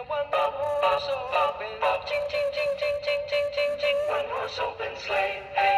the one the horse opens. Ching, ching, ching, ching, ching, ching, ching, ching. One horse sleigh.